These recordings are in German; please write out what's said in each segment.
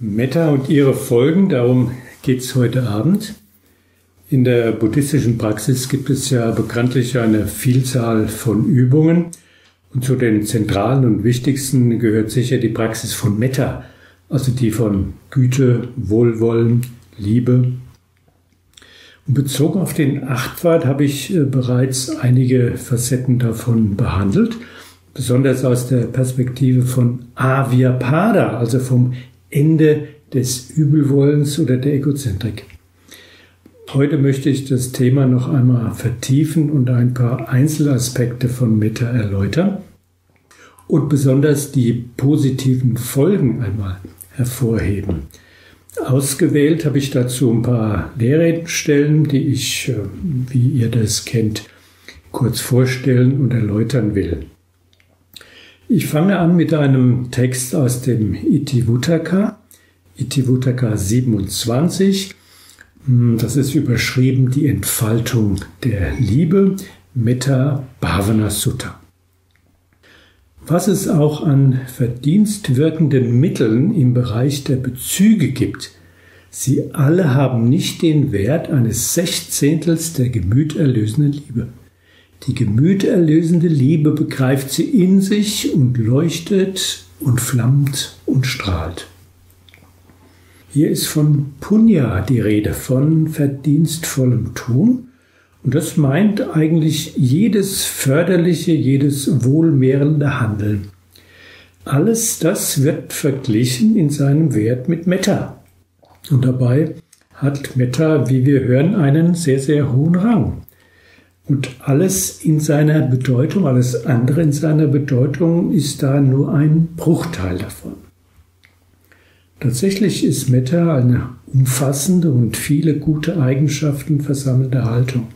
Metta und ihre Folgen, darum geht es heute Abend. In der buddhistischen Praxis gibt es ja bekanntlich eine Vielzahl von Übungen und zu den zentralen und wichtigsten gehört sicher die Praxis von Metta, also die von Güte, Wohlwollen, Liebe. Und bezogen auf den Achtwart habe ich äh, bereits einige Facetten davon behandelt, besonders aus der Perspektive von Avyapada, also vom Ende des Übelwollens oder der Egozentrik. Heute möchte ich das Thema noch einmal vertiefen und ein paar Einzelaspekte von Meta erläutern und besonders die positiven Folgen einmal hervorheben. Ausgewählt habe ich dazu ein paar Lehrredstellen, die ich, äh, wie ihr das kennt, kurz vorstellen und erläutern will. Ich fange an mit einem Text aus dem Itivutaka, Itivutaka 27. Hm, das ist überschrieben die Entfaltung der Liebe, Metta Bhavana Sutta. Was es auch an verdienstwirkenden Mitteln im Bereich der Bezüge gibt, sie alle haben nicht den Wert eines Sechzehntels der gemüterlösenden Liebe. Die gemüterlösende Liebe begreift sie in sich und leuchtet und flammt und strahlt. Hier ist von Punya die Rede, von verdienstvollem Tun. Und das meint eigentlich jedes förderliche, jedes wohlmehrende Handeln. Alles das wird verglichen in seinem Wert mit Metta. Und dabei hat Metta, wie wir hören, einen sehr, sehr hohen Rang. Und alles in seiner Bedeutung, alles andere in seiner Bedeutung ist da nur ein Bruchteil davon. Tatsächlich ist Metta eine umfassende und viele gute Eigenschaften versammelte Haltung.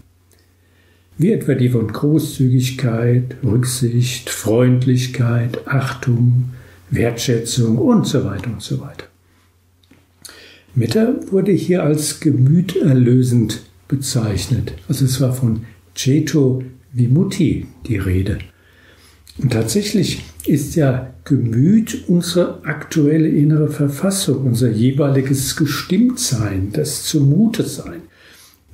Wie etwa die von Großzügigkeit, Rücksicht, Freundlichkeit, Achtung, Wertschätzung und so weiter und so weiter. Metta wurde hier als gemüterlösend bezeichnet. Also es war von Ceto Vimutti die Rede. Und tatsächlich ist ja Gemüt unsere aktuelle innere Verfassung, unser jeweiliges Gestimmtsein, das Zumute sein.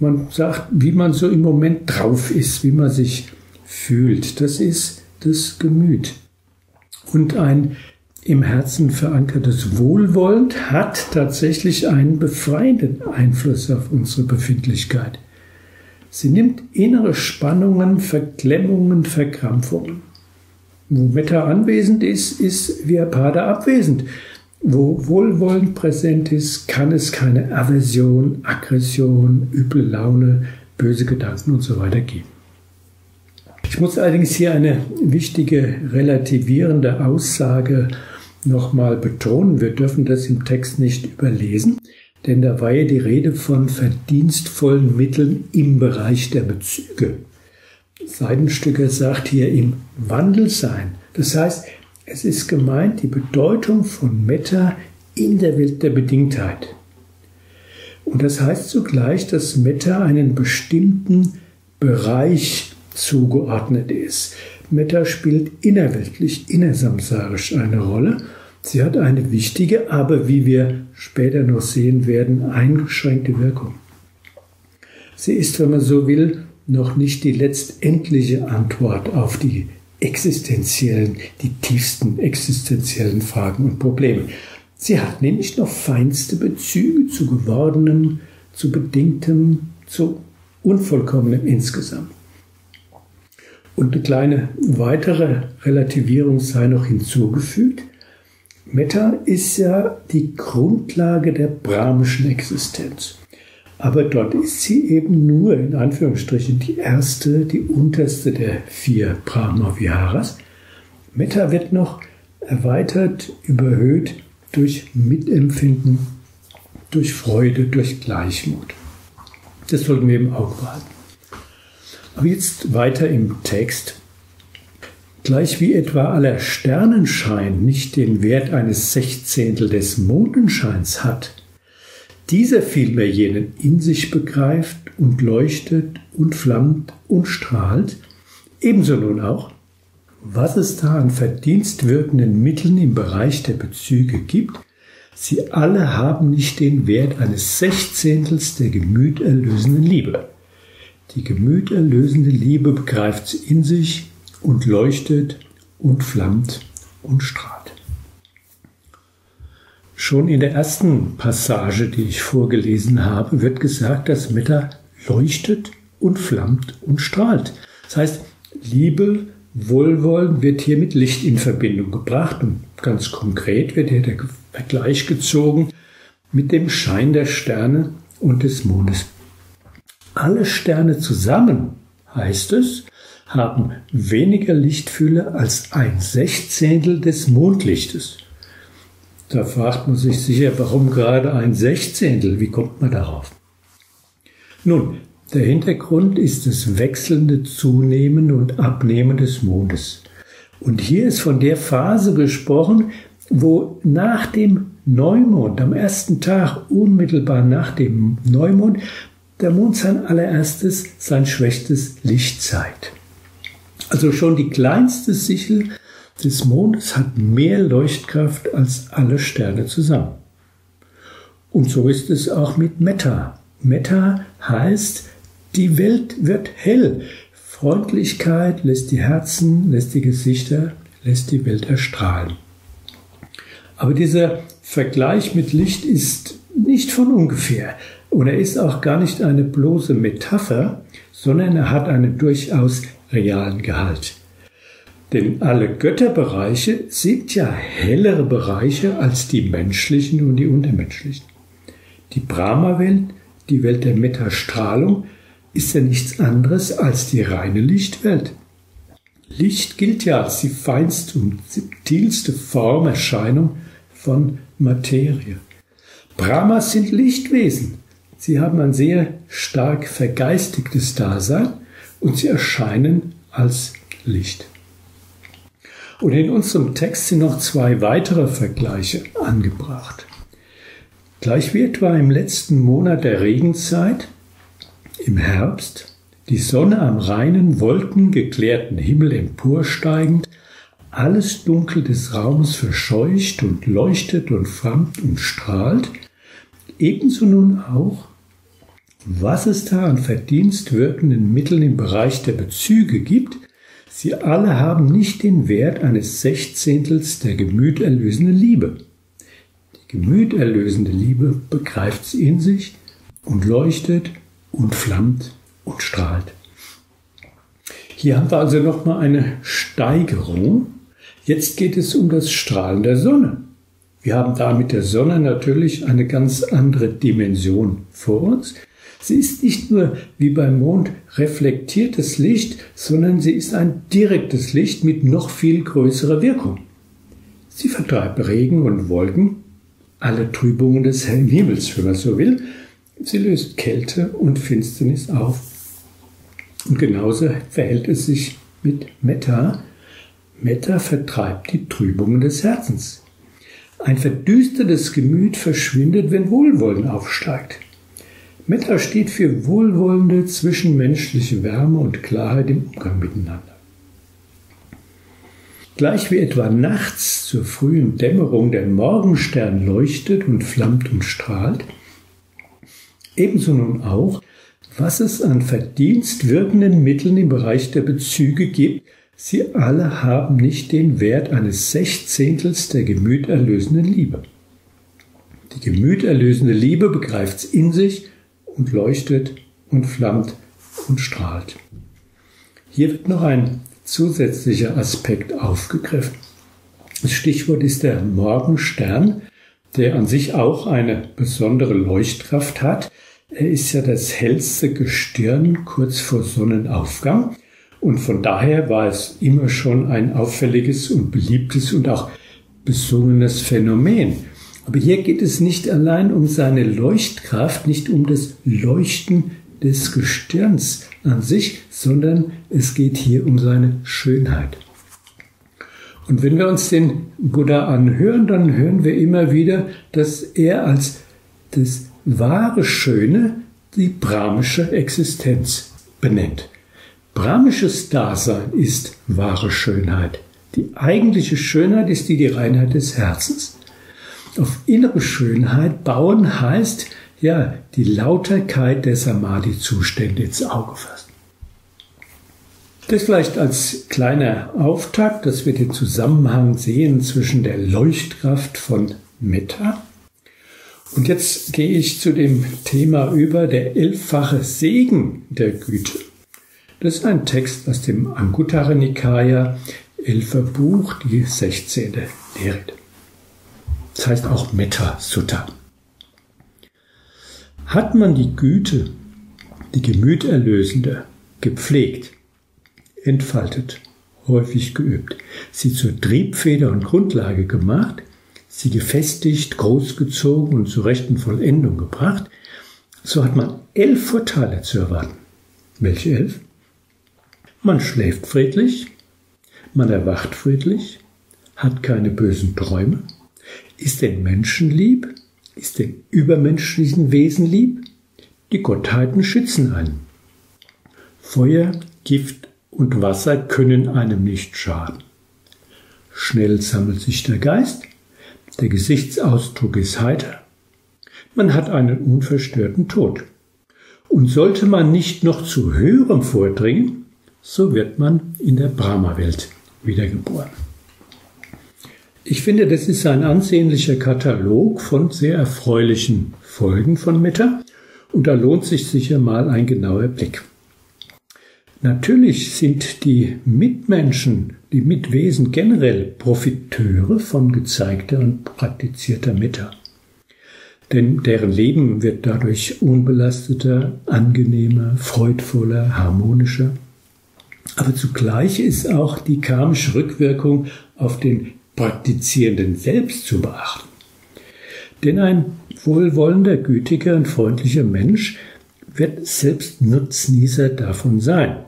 Man sagt, wie man so im Moment drauf ist, wie man sich fühlt. Das ist das Gemüt. Und ein im Herzen verankertes Wohlwollen hat tatsächlich einen befreienden Einfluss auf unsere Befindlichkeit. Sie nimmt innere Spannungen, Verklemmungen, Verkrampfungen. Wo Metta anwesend ist, ist Vyapada abwesend. Wo Wohlwollen präsent ist, kann es keine Aversion, Aggression, üble Laune, böse Gedanken und so weiter geben. Ich muss allerdings hier eine wichtige relativierende Aussage nochmal betonen. Wir dürfen das im Text nicht überlesen. Denn da war ja die Rede von verdienstvollen Mitteln im Bereich der Bezüge. Seidenstücker sagt hier im Wandel sein. Das heißt, es ist gemeint die Bedeutung von Metta in der Welt der Bedingtheit. Und das heißt zugleich, dass Metta einen bestimmten Bereich zugeordnet ist. Metta spielt innerweltlich, innersamsarisch eine Rolle Sie hat eine wichtige, aber wie wir später noch sehen werden, eingeschränkte Wirkung. Sie ist, wenn man so will, noch nicht die letztendliche Antwort auf die existenziellen, die tiefsten existenziellen Fragen und Probleme. Sie hat nämlich noch feinste Bezüge zu Gewordenem, zu Bedingtem, zu Unvollkommenem insgesamt. Und eine kleine weitere Relativierung sei noch hinzugefügt. Metta ist ja die Grundlage der brahmischen Existenz. Aber dort ist sie eben nur in Anführungsstrichen die erste, die unterste der vier Brahma-Viharas. Metta wird noch erweitert, überhöht durch Mitempfinden, durch Freude, durch Gleichmut. Das sollten wir im Auge behalten. Aber jetzt weiter im Text. Gleich wie etwa aller Sternenschein nicht den Wert eines Sechzehntel des Mondenscheins hat, dieser vielmehr jenen in sich begreift und leuchtet und flammt und strahlt, ebenso nun auch, was es da an verdienstwirkenden Mitteln im Bereich der Bezüge gibt, Sie alle haben nicht den Wert eines Sechzehntels der gemüterlösenden Liebe. Die gemüterlösende Liebe begreift sie in sich und leuchtet und flammt und strahlt. Schon in der ersten Passage, die ich vorgelesen habe, wird gesagt, dass Metta leuchtet und flammt und strahlt. Das heißt, Liebe, Wohlwollen wird hier mit Licht in Verbindung gebracht und ganz konkret wird hier der Vergleich gezogen mit dem Schein der Sterne und des Mondes. Alle Sterne zusammen, heißt es, haben weniger Lichtfülle als ein Sechzehntel des Mondlichtes. Da fragt man sich sicher, warum gerade ein Sechzehntel? Wie kommt man darauf? Nun, der Hintergrund ist das wechselnde Zunehmen und Abnehmen des Mondes. Und hier ist von der Phase gesprochen, wo nach dem Neumond, am ersten Tag, unmittelbar nach dem Neumond, der Mond sein allererstes, sein schwächstes Licht zeigt. Also schon die kleinste Sichel des Mondes hat mehr Leuchtkraft als alle Sterne zusammen. Und so ist es auch mit Meta. Meta heißt die Welt wird hell. Freundlichkeit lässt die Herzen, lässt die Gesichter, lässt die Welt erstrahlen. Aber dieser Vergleich mit Licht ist nicht von ungefähr und er ist auch gar nicht eine bloße Metapher, sondern er hat einen durchaus realen Gehalt. Denn alle Götterbereiche sind ja hellere Bereiche als die menschlichen und die untermenschlichen. Die Brahma-Welt, die Welt der Metastrahlung, ist ja nichts anderes als die reine Lichtwelt. Licht gilt ja als die feinste und subtilste Formerscheinung von Materie. Brahmas sind Lichtwesen. Sie haben ein sehr stark vergeistigtes Dasein und sie erscheinen als Licht. Und in unserem Text sind noch zwei weitere Vergleiche angebracht. Gleich wie etwa im letzten Monat der Regenzeit im Herbst, die Sonne am reinen, wolkengeklärten Himmel emporsteigend, alles Dunkel des Raumes verscheucht und leuchtet und flammt und strahlt, ebenso nun auch, was es da an verdienstwirkenden Mitteln im Bereich der Bezüge gibt, sie alle haben nicht den Wert eines Sechzehntels der gemüterlösenden Liebe. Die gemüterlösende Liebe begreift sie in sich und leuchtet und flammt und strahlt. Hier haben wir also nochmal eine Steigerung. Jetzt geht es um das Strahlen der Sonne. Wir haben da mit der Sonne natürlich eine ganz andere Dimension vor uns. Sie ist nicht nur wie beim Mond reflektiertes Licht, sondern sie ist ein direktes Licht mit noch viel größerer Wirkung. Sie vertreibt Regen und Wolken, alle Trübungen des Himmels, wenn man so will, Sie löst Kälte und Finsternis auf. Und genauso verhält es sich mit Metta. Metta vertreibt die Trübungen des Herzens. Ein verdüstertes Gemüt verschwindet, wenn Wohlwollen aufsteigt. Metta steht für wohlwollende zwischenmenschliche Wärme und Klarheit im Umgang miteinander. Gleich wie etwa nachts zur frühen Dämmerung der Morgenstern leuchtet und flammt und strahlt, Ebenso nun auch, was es an verdienstwirkenden Mitteln im Bereich der Bezüge gibt, sie alle haben nicht den Wert eines Sechzehntels der gemüterlösenden Liebe. Die gemüterlösende Liebe begreift es in sich und leuchtet und flammt und strahlt. Hier wird noch ein zusätzlicher Aspekt aufgegriffen. Das Stichwort ist der Morgenstern, der an sich auch eine besondere Leuchtkraft hat, er ist ja das hellste Gestirn kurz vor Sonnenaufgang und von daher war es immer schon ein auffälliges und beliebtes und auch besungenes Phänomen. Aber hier geht es nicht allein um seine Leuchtkraft, nicht um das Leuchten des Gestirns an sich, sondern es geht hier um seine Schönheit. Und wenn wir uns den Buddha anhören, dann hören wir immer wieder, dass er als das wahre Schöne die brahmische Existenz benennt. Brahmisches Dasein ist wahre Schönheit. Die eigentliche Schönheit ist die, die Reinheit des Herzens. Auf innere Schönheit bauen heißt, ja, die Lauterkeit der Samadhi-Zustände ins Auge fassen. Das vielleicht als kleiner Auftakt, dass wir den Zusammenhang sehen zwischen der Leuchtkraft von Metta. Und jetzt gehe ich zu dem Thema über der elffache Segen der Güte. Das ist ein Text aus dem Anguttara Nikaya, elfer Buch, die 16. Lehre. Das heißt auch Metta Sutta. Hat man die Güte, die Gemüterlösende, gepflegt, entfaltet, häufig geübt, sie zur Triebfeder und Grundlage gemacht, sie gefestigt, großgezogen und zur rechten Vollendung gebracht, so hat man elf Vorteile zu erwarten. Welche elf? Man schläft friedlich, man erwacht friedlich, hat keine bösen Träume, ist den Menschen lieb, ist den übermenschlichen Wesen lieb, die Gottheiten schützen einen. Feuer, Gift und Wasser können einem nicht schaden. Schnell sammelt sich der Geist, der Gesichtsausdruck ist heiter, man hat einen unverstörten Tod. Und sollte man nicht noch zu höherem vordringen, so wird man in der Brahma-Welt wiedergeboren. Ich finde, das ist ein ansehnlicher Katalog von sehr erfreulichen Folgen von Meta und da lohnt sich sicher mal ein genauer Blick. Natürlich sind die Mitmenschen, die Mitwesen generell Profiteure von gezeigter und praktizierter Meta. Denn deren Leben wird dadurch unbelasteter, angenehmer, freudvoller, harmonischer. Aber zugleich ist auch die karmische Rückwirkung auf den Praktizierenden selbst zu beachten. Denn ein wohlwollender, gütiger und freundlicher Mensch wird selbst Nutznießer davon sein.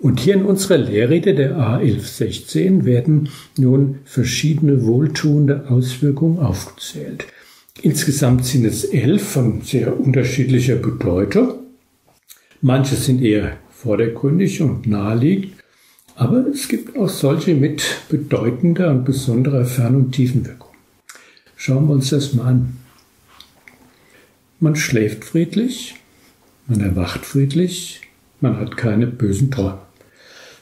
Und hier in unserer Lehrrede der A1116 werden nun verschiedene wohltuende Auswirkungen aufgezählt. Insgesamt sind es elf von sehr unterschiedlicher Bedeutung. Manche sind eher vordergründig und naheliegend, aber es gibt auch solche mit bedeutender und besonderer Fern- und Tiefenwirkung. Schauen wir uns das mal an. Man schläft friedlich, man erwacht friedlich, man hat keine bösen Träume.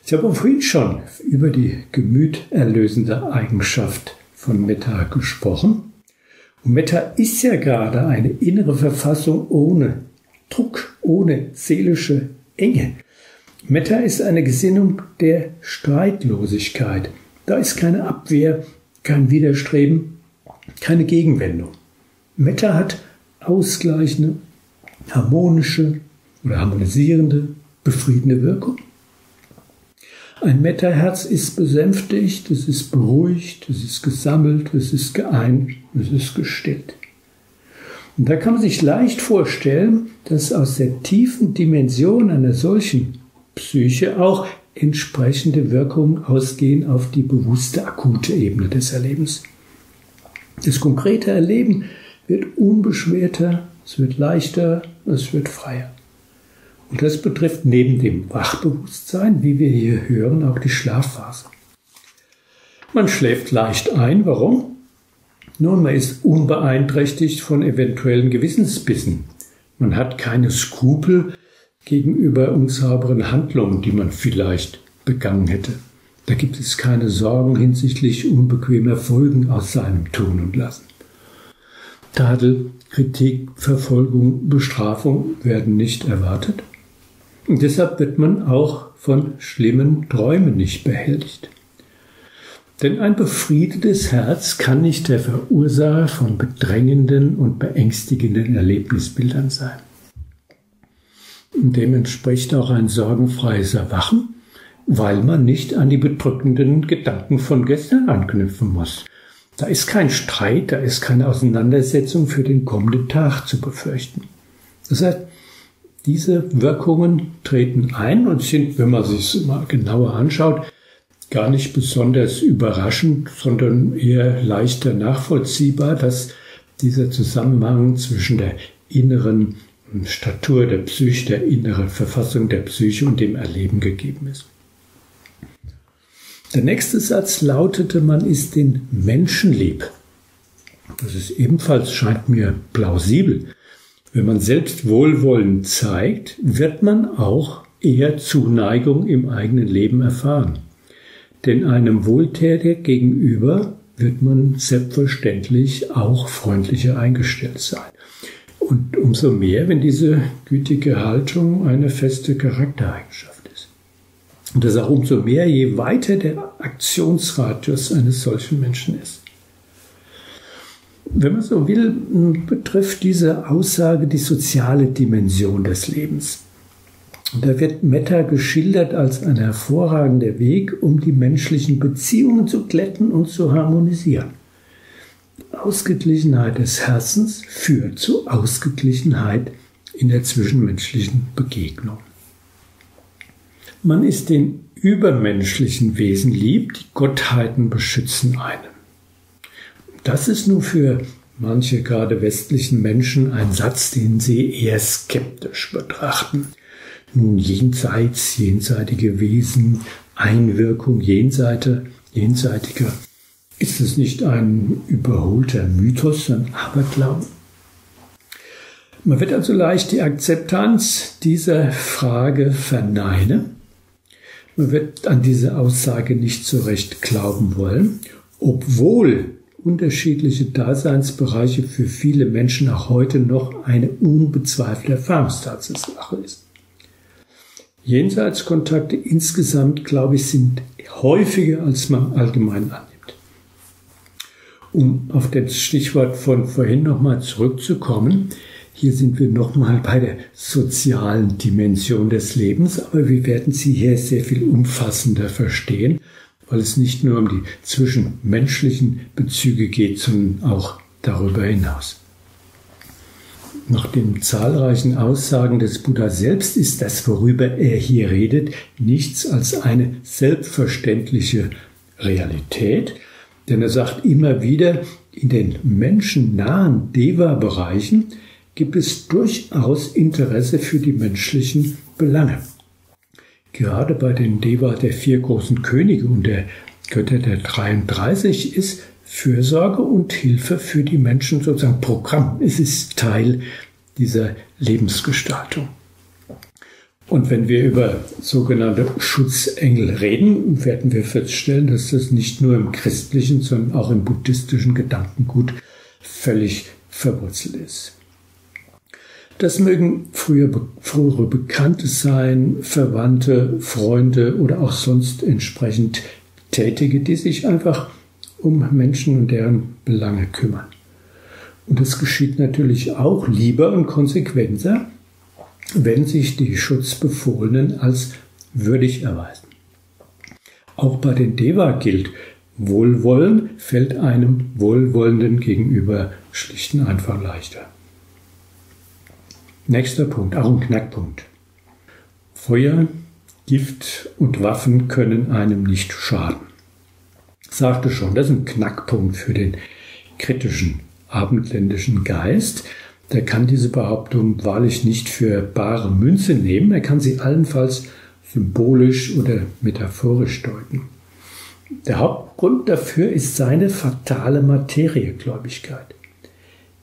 Ich habe vorhin schon über die gemüterlösende Eigenschaft von Metta gesprochen. Und Metta ist ja gerade eine innere Verfassung ohne Druck, ohne seelische Enge. Metta ist eine Gesinnung der Streitlosigkeit. Da ist keine Abwehr, kein Widerstreben, keine Gegenwendung. Metta hat ausgleichende, harmonische oder harmonisierende, befriedende Wirkung. Ein Metta-Herz ist besänftigt, es ist beruhigt, es ist gesammelt, es ist geeint, es ist gestillt. Und da kann man sich leicht vorstellen, dass aus der tiefen Dimension einer solchen Psyche auch entsprechende Wirkungen ausgehen auf die bewusste akute Ebene des Erlebens. Das konkrete Erleben wird unbeschwerter, es wird leichter, es wird freier. Und das betrifft neben dem Wachbewusstsein, wie wir hier hören, auch die Schlafphase. Man schläft leicht ein. Warum? Nun, man ist unbeeinträchtigt von eventuellen Gewissensbissen. Man hat keine Skrupel gegenüber unsauberen Handlungen, die man vielleicht begangen hätte. Da gibt es keine Sorgen hinsichtlich unbequemer Folgen aus seinem Tun und Lassen. Tadel, Kritik, Verfolgung, Bestrafung werden nicht erwartet. Und deshalb wird man auch von schlimmen Träumen nicht behelligt. Denn ein befriedetes Herz kann nicht der Verursacher von bedrängenden und beängstigenden Erlebnisbildern sein. Dem entspricht auch ein sorgenfreies Erwachen, weil man nicht an die bedrückenden Gedanken von gestern anknüpfen muss. Da ist kein Streit, da ist keine Auseinandersetzung für den kommenden Tag zu befürchten. Das heißt, diese Wirkungen treten ein und sind, wenn man sich es mal genauer anschaut, gar nicht besonders überraschend, sondern eher leichter nachvollziehbar, dass dieser Zusammenhang zwischen der inneren Statur der Psyche, der inneren Verfassung der Psyche und dem Erleben gegeben ist. Der nächste Satz lautete, man ist den Menschen lieb. das ist ebenfalls, scheint mir plausibel. Wenn man selbst Wohlwollen zeigt, wird man auch eher Zuneigung im eigenen Leben erfahren. Denn einem Wohltäter gegenüber wird man selbstverständlich auch freundlicher eingestellt sein. Und umso mehr, wenn diese gütige Haltung eine feste Charaktereigenschaft ist. Und das auch umso mehr, je weiter der Aktionsradius eines solchen Menschen ist. Wenn man so will, betrifft diese Aussage die soziale Dimension des Lebens. Da wird Metta geschildert als ein hervorragender Weg, um die menschlichen Beziehungen zu glätten und zu harmonisieren. Ausgeglichenheit des Herzens führt zu Ausgeglichenheit in der zwischenmenschlichen Begegnung. Man ist den übermenschlichen Wesen lieb, die Gottheiten beschützen einen. Das ist nur für manche gerade westlichen Menschen ein Satz, den sie eher skeptisch betrachten nun jenseits, jenseitige Wesen, Einwirkung jenseite, jenseitiger. Ist es nicht ein überholter Mythos, ein Aberglauben? Man wird also leicht die Akzeptanz dieser Frage verneinen. Man wird an diese Aussage nicht so recht glauben wollen, obwohl unterschiedliche Daseinsbereiche für viele Menschen auch heute noch eine unbezweifelte Erfahrungstatsache ist. Jenseitskontakte insgesamt, glaube ich, sind häufiger, als man allgemein annimmt. Um auf das Stichwort von vorhin nochmal zurückzukommen, hier sind wir nochmal bei der sozialen Dimension des Lebens, aber wir werden sie hier sehr viel umfassender verstehen, weil es nicht nur um die zwischenmenschlichen Bezüge geht, sondern auch darüber hinaus. Nach den zahlreichen Aussagen des Buddha selbst ist das, worüber er hier redet, nichts als eine selbstverständliche Realität, denn er sagt immer wieder, in den menschennahen Deva-Bereichen gibt es durchaus Interesse für die menschlichen Belange. Gerade bei den Deva der vier großen Könige und der Götter der 33 ist Fürsorge und Hilfe für die Menschen sozusagen Programm. Es ist Teil dieser Lebensgestaltung. Und wenn wir über sogenannte Schutzengel reden, werden wir feststellen, dass das nicht nur im christlichen, sondern auch im buddhistischen Gedankengut völlig verwurzelt ist. Das mögen früher, frühere Bekannte sein, Verwandte, Freunde oder auch sonst entsprechend Tätige, die sich einfach um Menschen und deren Belange kümmern. Und das geschieht natürlich auch lieber und konsequenter, wenn sich die Schutzbefohlenen als würdig erweisen. Auch bei den Deva gilt, Wohlwollen fällt einem Wohlwollenden gegenüber schlicht und einfach leichter. Nächster Punkt, auch ein Knackpunkt. Feuer, Gift und Waffen können einem nicht schaden sagte schon, das ist ein Knackpunkt für den kritischen abendländischen Geist. Der kann diese Behauptung wahrlich nicht für bare Münze nehmen. Er kann sie allenfalls symbolisch oder metaphorisch deuten. Der Hauptgrund dafür ist seine fatale Materiegläubigkeit.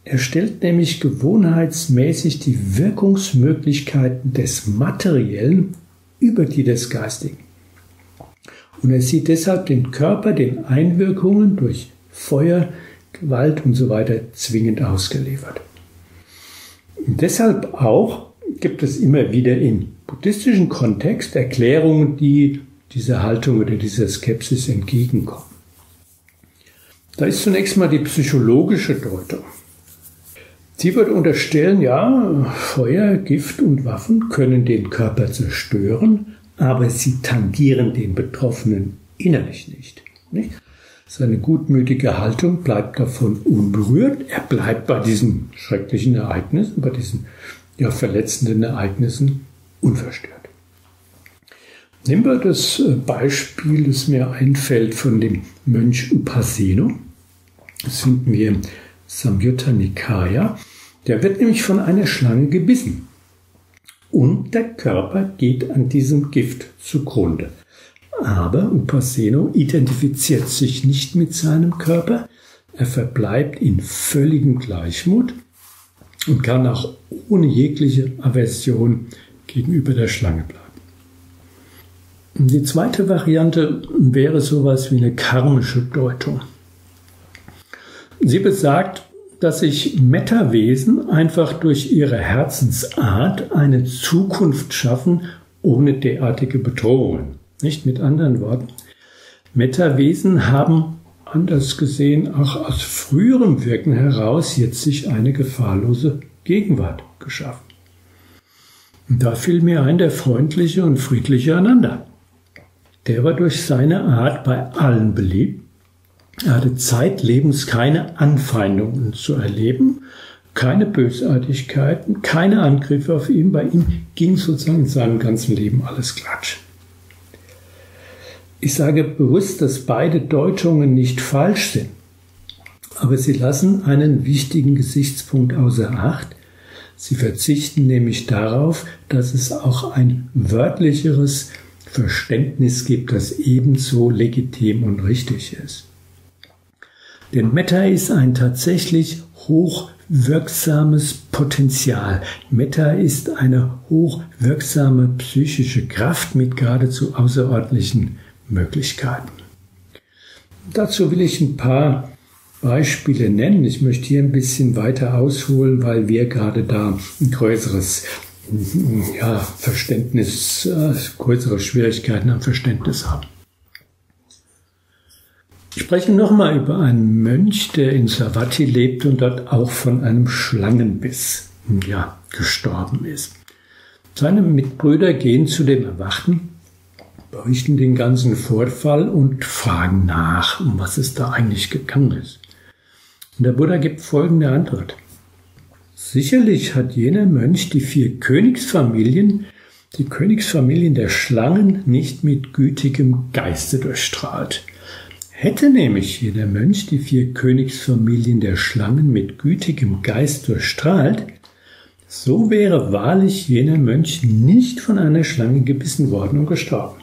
Er stellt nämlich gewohnheitsmäßig die Wirkungsmöglichkeiten des Materiellen über die des Geistigen. Und er sieht deshalb den Körper den Einwirkungen durch Feuer, Gewalt und so weiter zwingend ausgeliefert. Deshalb auch gibt es immer wieder im buddhistischen Kontext Erklärungen, die dieser Haltung oder dieser Skepsis entgegenkommen. Da ist zunächst mal die psychologische Deutung. Sie würde unterstellen, ja, Feuer, Gift und Waffen können den Körper zerstören, aber sie tangieren den Betroffenen innerlich nicht. nicht? Seine gutmütige Haltung bleibt davon unberührt. Er bleibt bei diesen schrecklichen Ereignissen, bei diesen ja, verletzenden Ereignissen unverstört. Nehmen wir das äh, Beispiel, das mir einfällt von dem Mönch Upaseno. Das finden wir im Samyutta Nikaya. Der wird nämlich von einer Schlange gebissen und der Körper geht an diesem Gift zugrunde. Aber Upaseno identifiziert sich nicht mit seinem Körper. er verbleibt in völligem Gleichmut und kann auch ohne jegliche Aversion gegenüber der Schlange bleiben. Die zweite Variante wäre sowas wie eine karmische Deutung. Sie besagt, dass sich Metawesen einfach durch ihre Herzensart eine Zukunft schaffen ohne derartige Bedrohungen. Nicht mit anderen Worten. Metawesen haben anders gesehen auch aus früherem Wirken heraus jetzt sich eine gefahrlose Gegenwart geschaffen. Und da fiel mir ein der freundliche und friedliche Einander. Der war durch seine Art bei allen beliebt. Er hatte zeitlebens keine Anfeindungen zu erleben, keine Bösartigkeiten, keine Angriffe auf ihn. Bei ihm ging sozusagen in seinem ganzen Leben alles klatsch. Ich sage bewusst, dass beide Deutungen nicht falsch sind, aber sie lassen einen wichtigen Gesichtspunkt außer Acht. Sie verzichten nämlich darauf, dass es auch ein wörtlicheres Verständnis gibt, das ebenso legitim und richtig ist. Denn Metta ist ein tatsächlich hochwirksames Potenzial. Metta ist eine hochwirksame psychische Kraft mit geradezu außerordentlichen Möglichkeiten. Dazu will ich ein paar Beispiele nennen. Ich möchte hier ein bisschen weiter ausholen, weil wir gerade da ein größeres ja, Verständnis, äh, größere Schwierigkeiten am Verständnis haben. Ich spreche nochmal über einen Mönch, der in Savati lebt und dort auch von einem Schlangenbiss ja, gestorben ist. Seine Mitbrüder gehen zu dem Erwachten berichten den ganzen Vorfall und fragen nach, um was es da eigentlich gegangen ist. Und der Buddha gibt folgende Antwort. Sicherlich hat jener Mönch die vier Königsfamilien, die Königsfamilien der Schlangen, nicht mit gütigem Geiste durchstrahlt. Hätte nämlich jener Mönch die vier Königsfamilien der Schlangen mit gütigem Geist durchstrahlt, so wäre wahrlich jener Mönch nicht von einer Schlange gebissen worden und gestorben.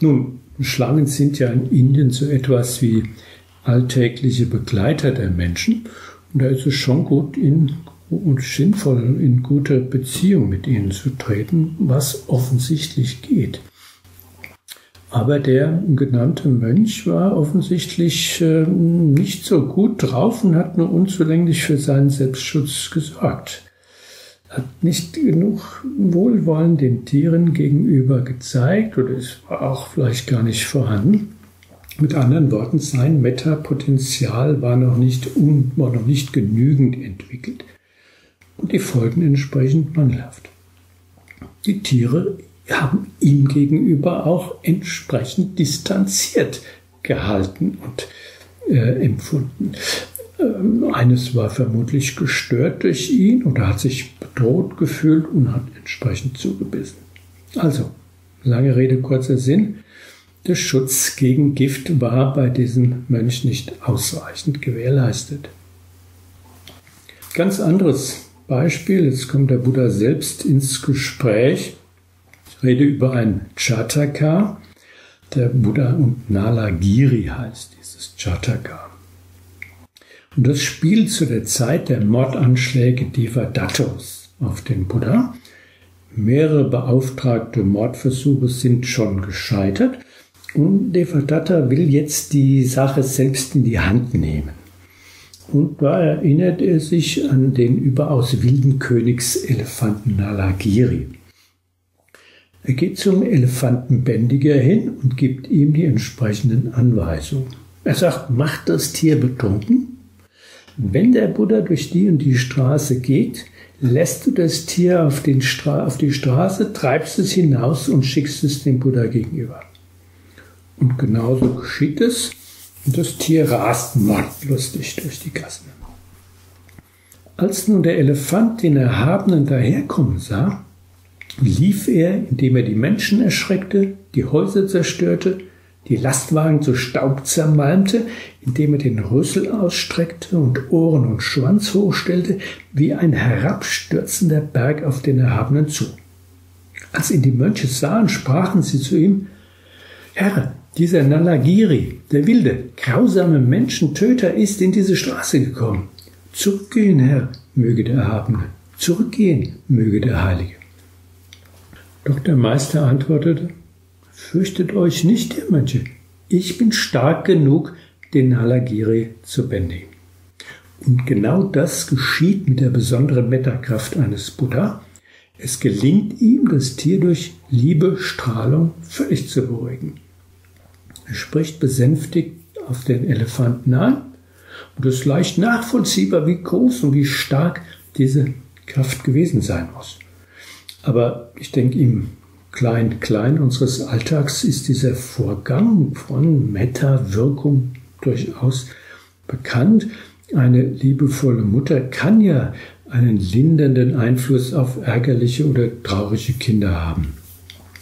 Nun, Schlangen sind ja in Indien so etwas wie alltägliche Begleiter der Menschen. Und da ist es schon gut in, und sinnvoll, in guter Beziehung mit ihnen zu treten, was offensichtlich geht. Aber der genannte Mönch war offensichtlich äh, nicht so gut drauf und hat nur unzulänglich für seinen Selbstschutz gesorgt hat nicht genug Wohlwollen den Tieren gegenüber gezeigt oder es war auch vielleicht gar nicht vorhanden. Mit anderen Worten, sein Metapotenzial war noch nicht, un, war noch nicht genügend entwickelt und die Folgen entsprechend mangelhaft. Die Tiere haben ihm gegenüber auch entsprechend distanziert gehalten und äh, empfunden. Ähm, eines war vermutlich gestört durch ihn oder hat sich bedroht gefühlt und hat entsprechend zugebissen. Also, lange Rede, kurzer Sinn. Der Schutz gegen Gift war bei diesem Mönch nicht ausreichend gewährleistet. Ganz anderes Beispiel, jetzt kommt der Buddha selbst ins Gespräch. Ich rede über ein Chataka. Der Buddha und Nalagiri heißt dieses Chataka. Und das spielt zu der Zeit der Mordanschläge Devadatos auf den Buddha. Mehrere beauftragte Mordversuche sind schon gescheitert und Devadatta will jetzt die Sache selbst in die Hand nehmen. Und da erinnert er sich an den überaus wilden Königselefanten Nalagiri. Er geht zum Elefantenbändiger hin und gibt ihm die entsprechenden Anweisungen. Er sagt, macht das Tier betrunken wenn der Buddha durch die und die Straße geht, lässt du das Tier auf, auf, die Straße, treibst es hinaus und schickst es dem Buddha gegenüber. Und genauso geschieht es. Und das Tier rast mordlustig durch die Gassen. Als nun der Elefant den Erhabenen daherkommen sah, lief er, indem er die Menschen erschreckte, die Häuser zerstörte die Lastwagen zu Staub zermalmte, indem er den Rüssel ausstreckte und Ohren und Schwanz hochstellte, wie ein herabstürzender Berg auf den Erhabenen zu. Als ihn die Mönche sahen, sprachen sie zu ihm, Herr, Dieser Nalagiri, der wilde, grausame Menschentöter, ist in diese Straße gekommen. Zurückgehen, Herr, möge der Erhabene. Zurückgehen, möge der Heilige. Doch der Meister antwortete, Fürchtet euch nicht, ihr Mönche. Ich bin stark genug, den Nalagiri zu bändigen. Und genau das geschieht mit der besonderen Metakraft eines Buddha. Es gelingt ihm, das Tier durch Liebe, Strahlung völlig zu beruhigen. Er spricht besänftigt auf den Elefanten an und es ist leicht nachvollziehbar, wie groß und wie stark diese Kraft gewesen sein muss. Aber ich denke, im Klein-Klein unseres Alltags ist dieser Vorgang von Metta-Wirkung durchaus bekannt. Eine liebevolle Mutter kann ja einen lindernden Einfluss auf ärgerliche oder traurige Kinder haben.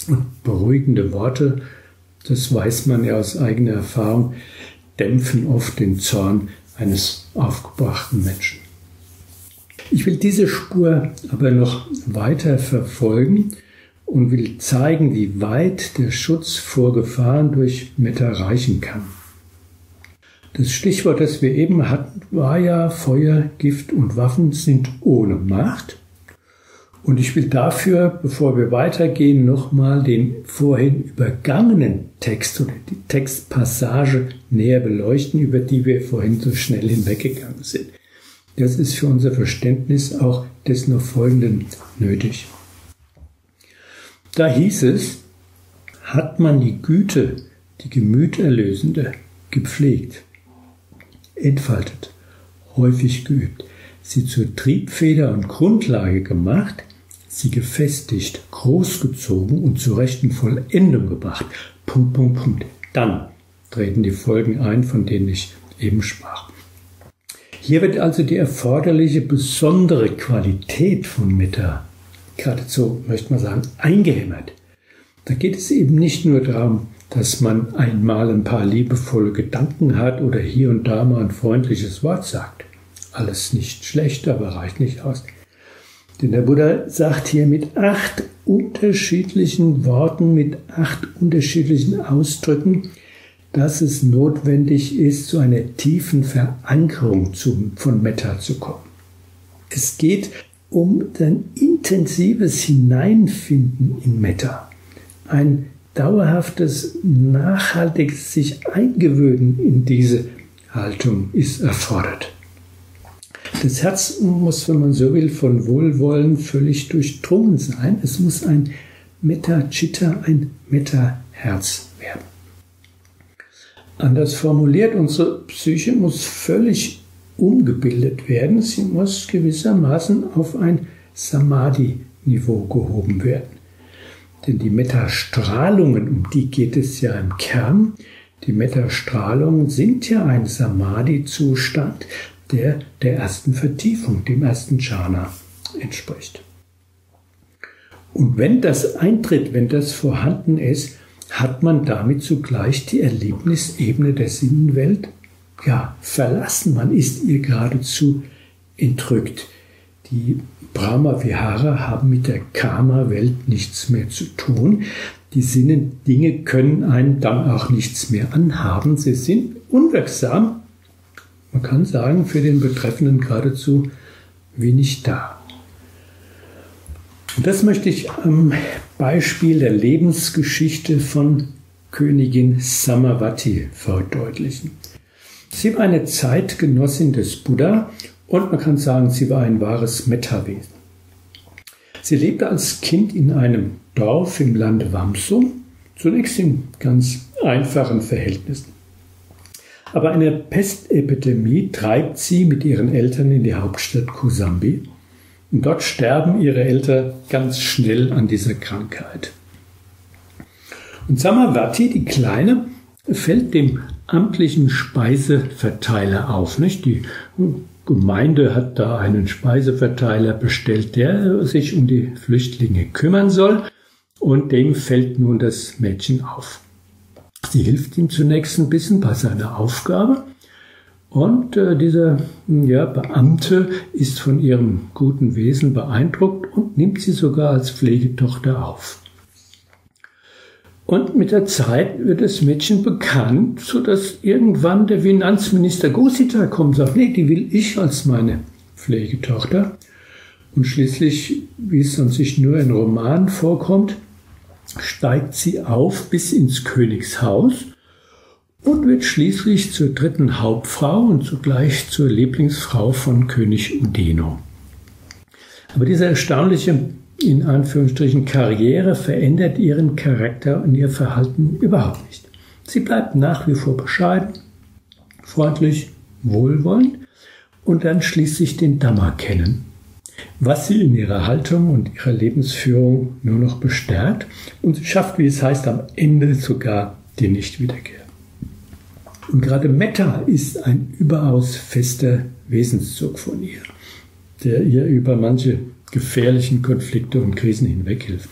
Und beruhigende Worte, das weiß man ja aus eigener Erfahrung, dämpfen oft den Zorn eines aufgebrachten Menschen. Ich will diese Spur aber noch weiter verfolgen und will zeigen, wie weit der Schutz vor Gefahren durch Meta reichen kann. Das Stichwort, das wir eben hatten, war ja Feuer, Gift und Waffen sind ohne Macht. Und ich will dafür, bevor wir weitergehen, nochmal den vorhin übergangenen Text oder die Textpassage näher beleuchten, über die wir vorhin so schnell hinweggegangen sind. Das ist für unser Verständnis auch des noch Folgenden nötig. Da hieß es, hat man die Güte, die Gemüterlösende, gepflegt, entfaltet, häufig geübt, sie zur Triebfeder und Grundlage gemacht, sie gefestigt, großgezogen und zur rechten Vollendung gebracht. Punkt, Punkt, Punkt. Dann treten die Folgen ein, von denen ich eben sprach. Hier wird also die erforderliche besondere Qualität von Meta geradezu, möchte man sagen, eingehämmert. Da geht es eben nicht nur darum, dass man einmal ein paar liebevolle Gedanken hat oder hier und da mal ein freundliches Wort sagt. Alles nicht schlecht, aber reicht nicht aus. Denn der Buddha sagt hier mit acht unterschiedlichen Worten, mit acht unterschiedlichen Ausdrücken, dass es notwendig ist, zu einer tiefen Verankerung von Metta zu kommen. Es geht um ein intensives Hineinfinden in Metta, ein dauerhaftes, nachhaltiges sich eingewöhnen in diese Haltung ist erfordert. Das Herz muss, wenn man so will, von Wohlwollen völlig durchdrungen sein. Es muss ein Metta-Chitta, ein Metta-Herz werden. Anders formuliert, unsere Psyche muss völlig umgebildet werden. Sie muss gewissermaßen auf ein Samadhi-Niveau gehoben werden. Denn die Metastrahlungen, um die geht es ja im Kern, die Metastrahlungen sind ja ein Samadhi-Zustand, der der ersten Vertiefung, dem ersten Jhana entspricht. Und wenn das eintritt, wenn das vorhanden ist, hat man damit zugleich die Erlebnisebene der Sinnenwelt ja, verlassen. Man ist ihr geradezu entrückt. Die Brahma Vihara haben mit der Karma-Welt nichts mehr zu tun. Die Sinnen, Dinge können einen dann auch nichts mehr anhaben. Sie sind unwirksam. Man kann sagen, für den Betreffenden geradezu wenig da. Und das möchte ich am Beispiel der Lebensgeschichte von Königin Samavati verdeutlichen. Sie war eine Zeitgenossin des Buddha und man kann sagen, sie war ein wahres Metta-Wesen. Sie lebte als Kind in einem Dorf im Lande Wamsum, zunächst in ganz einfachen Verhältnissen. Aber eine Pestepidemie treibt sie mit ihren Eltern in die Hauptstadt Kusambi. Und dort sterben ihre Eltern ganz schnell an dieser Krankheit. Und Samavati, die Kleine, fällt dem amtlichen Speiseverteiler auf. Nicht? Die Gemeinde hat da einen Speiseverteiler bestellt, der sich um die Flüchtlinge kümmern soll. Und dem fällt nun das Mädchen auf. Sie hilft ihm zunächst ein bisschen bei seiner Aufgabe. Und äh, dieser ja, Beamte ist von ihrem guten Wesen beeindruckt und nimmt sie sogar als Pflegetochter auf. Und mit der Zeit wird das Mädchen bekannt, sodass irgendwann der Finanzminister Gosita kommt und sagt, nee, die will ich als meine Pflegetochter. Und schließlich, wie es an sich nur in Romanen vorkommt, steigt sie auf bis ins Königshaus und wird schließlich zur dritten Hauptfrau und zugleich zur Lieblingsfrau von König Udeno. Aber diese erstaunliche, in Anführungsstrichen, Karriere verändert ihren Charakter und ihr Verhalten überhaupt nicht. Sie bleibt nach wie vor bescheiden, freundlich, wohlwollend und dann schließlich den Dammer kennen, was sie in ihrer Haltung und ihrer Lebensführung nur noch bestärkt und schafft, wie es heißt, am Ende sogar die Nichtwiederkehr. Und gerade Metta ist ein überaus fester Wesenszug von ihr, der ihr über manche gefährlichen Konflikte und Krisen hinweg hilft.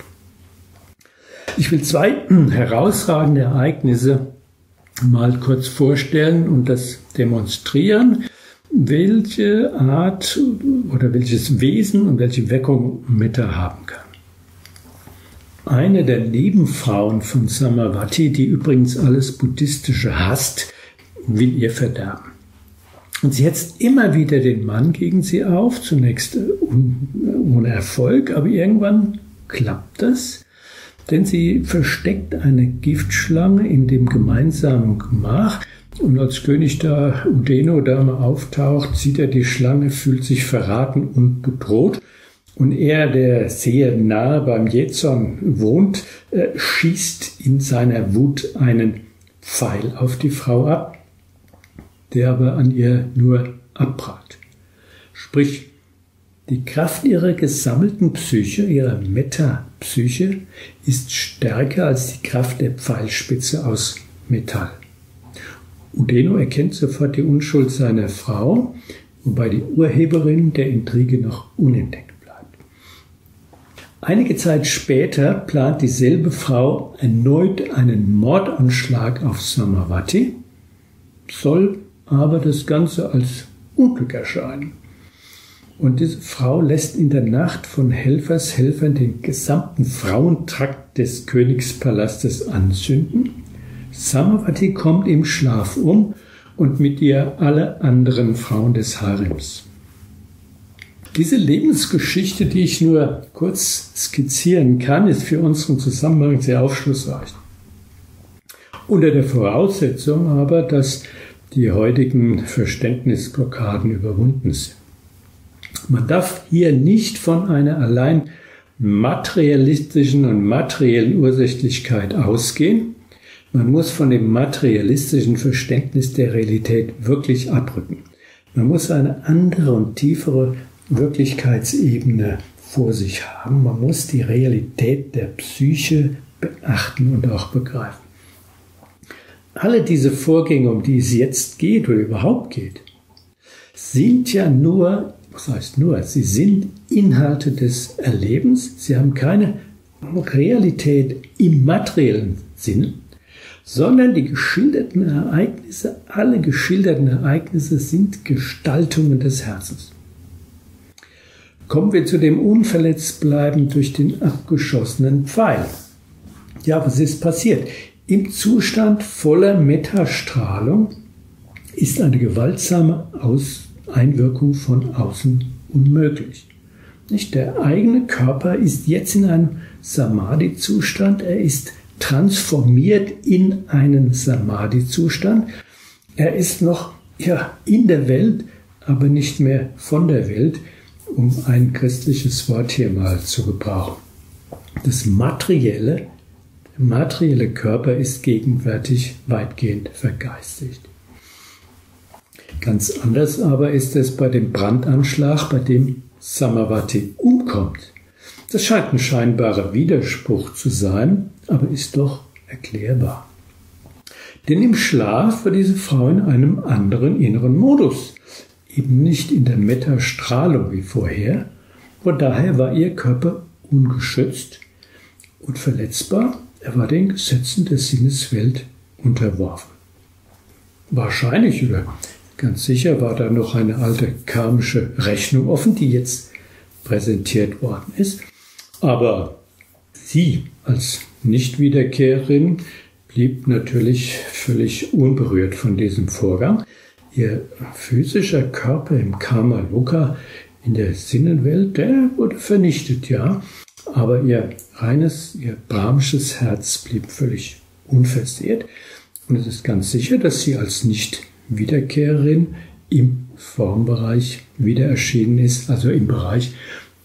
Ich will zwei herausragende Ereignisse mal kurz vorstellen und das demonstrieren, welche Art oder welches Wesen und welche Wirkung Metta haben kann. Eine der Nebenfrauen von Samavati, die übrigens alles Buddhistische hasst, will ihr verderben. Und sie hetzt immer wieder den Mann gegen sie auf, zunächst ohne Erfolg, aber irgendwann klappt das, denn sie versteckt eine Giftschlange in dem gemeinsamen Gemach, und als König da Udeno da mal auftaucht, sieht er die Schlange, fühlt sich verraten und bedroht. Und er, der sehr nahe beim Jezon wohnt, äh, schießt in seiner Wut einen Pfeil auf die Frau ab, der aber an ihr nur abprallt. Sprich, die Kraft ihrer gesammelten Psyche, ihrer Metapsyche, ist stärker als die Kraft der Pfeilspitze aus Metall. Udeno erkennt sofort die Unschuld seiner Frau, wobei die Urheberin der Intrige noch unentdeckt bleibt. Einige Zeit später plant dieselbe Frau erneut einen Mordanschlag auf Samavati, soll aber das Ganze als Unglück erscheinen. Und diese Frau lässt in der Nacht von Helfershelfern den gesamten Frauentrakt des Königspalastes anzünden Samavati kommt im Schlaf um und mit ihr alle anderen Frauen des Harems. Diese Lebensgeschichte, die ich nur kurz skizzieren kann, ist für unseren Zusammenhang sehr aufschlussreich. Unter der Voraussetzung aber, dass die heutigen Verständnisblockaden überwunden sind. Man darf hier nicht von einer allein materialistischen und materiellen Ursächlichkeit ausgehen, man muss von dem materialistischen Verständnis der Realität wirklich abrücken. Man muss eine andere und tiefere Wirklichkeitsebene vor sich haben. Man muss die Realität der Psyche beachten und auch begreifen. Alle diese Vorgänge, um die es jetzt geht oder überhaupt geht, sind ja nur, was heißt nur, sie sind Inhalte des Erlebens. Sie haben keine Realität im materiellen Sinne, sondern die geschilderten Ereignisse, alle geschilderten Ereignisse sind Gestaltungen des Herzens. Kommen wir zu dem Unverletztbleiben durch den abgeschossenen Pfeil. Ja, was ist passiert? Im Zustand voller Metastrahlung ist eine gewaltsame Aus Einwirkung von außen unmöglich. Nicht? Der eigene Körper ist jetzt in einem Samadhi-Zustand, er ist transformiert in einen Samadhi-Zustand. Er ist noch ja, in der Welt, aber nicht mehr von der Welt, um ein christliches Wort hier mal zu gebrauchen. Das materielle, materielle Körper ist gegenwärtig weitgehend vergeistigt. Ganz anders aber ist es bei dem Brandanschlag, bei dem Samavati umkommt. Das scheint ein scheinbarer Widerspruch zu sein, aber ist doch erklärbar. Denn im Schlaf war diese Frau in einem anderen inneren Modus, eben nicht in der Metastrahlung wie vorher, und daher war ihr Körper ungeschützt und verletzbar, er war den Gesetzen der Sinneswelt unterworfen. Wahrscheinlich oder ganz sicher war da noch eine alte karmische Rechnung offen, die jetzt präsentiert worden ist. Aber sie als Nichtwiederkehrerin blieb natürlich völlig unberührt von diesem Vorgang. Ihr physischer Körper im Karma Loka in der Sinnenwelt, der wurde vernichtet, ja, aber ihr reines, ihr brahmisches Herz blieb völlig unversehrt. Und es ist ganz sicher, dass sie als Nicht-Wiederkehrerin im Formbereich wieder erschienen ist, also im Bereich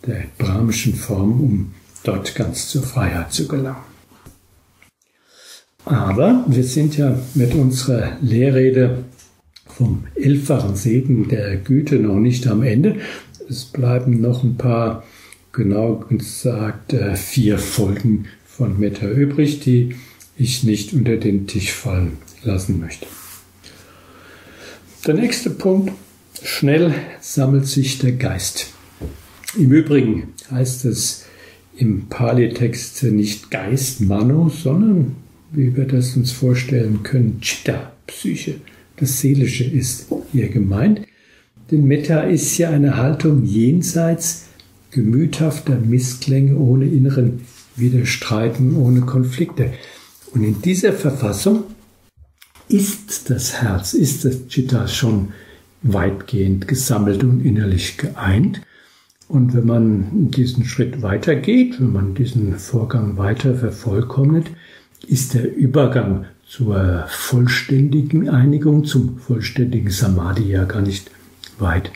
der brahmischen Form, um dort ganz zur Freiheit zu gelangen. Aber wir sind ja mit unserer Lehrrede vom elffachen Segen der Güte noch nicht am Ende. Es bleiben noch ein paar, genau gesagt, äh, vier Folgen von Metta übrig, die ich nicht unter den Tisch fallen lassen möchte. Der nächste Punkt. Schnell sammelt sich der Geist. Im Übrigen heißt es im Pali-Text nicht Geist, Mano, sondern wie wir das uns vorstellen können, Chitta, Psyche, das Seelische ist hier gemeint. Denn Metta ist ja eine Haltung jenseits gemüthafter Missklänge ohne inneren Widerstreiten, ohne Konflikte. Und in dieser Verfassung ist das Herz, ist das Chitta schon weitgehend gesammelt und innerlich geeint. Und wenn man diesen Schritt weitergeht, wenn man diesen Vorgang weiter vervollkommnet, ist der Übergang zur vollständigen Einigung, zum vollständigen Samadhi ja gar nicht weit.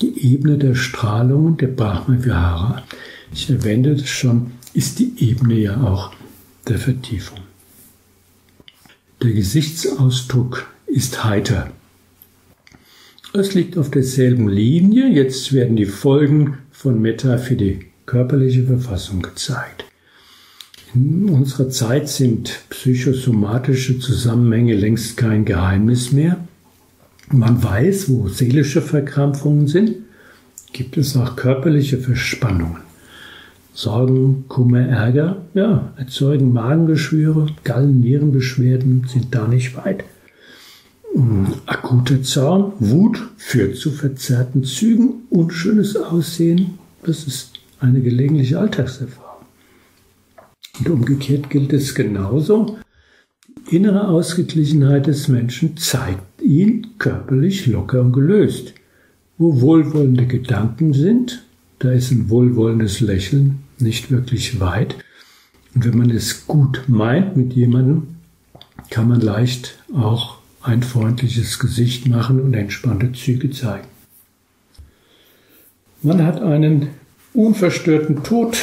Die Ebene der Strahlung, der Brahma Vihara, ich erwähnte das schon, ist die Ebene ja auch der Vertiefung. Der Gesichtsausdruck ist heiter. Es liegt auf derselben Linie, jetzt werden die Folgen von Metta für die körperliche Verfassung gezeigt. In unserer Zeit sind psychosomatische Zusammenhänge längst kein Geheimnis mehr. Man weiß, wo seelische Verkrampfungen sind, gibt es auch körperliche Verspannungen. Sorgen, Kummer, Ärger, ja, erzeugen Magengeschwüre, Gallen, Nierenbeschwerden sind da nicht weit. Akuter Zorn, Wut führt zu verzerrten Zügen, unschönes Aussehen, das ist eine gelegentliche Alltagserfahrung. Und umgekehrt gilt es genauso. Die innere Ausgeglichenheit des Menschen zeigt ihn körperlich locker und gelöst. Wo wohlwollende Gedanken sind, da ist ein wohlwollendes Lächeln nicht wirklich weit. Und wenn man es gut meint mit jemandem, kann man leicht auch ein freundliches Gesicht machen und entspannte Züge zeigen. Man hat einen unverstörten Tod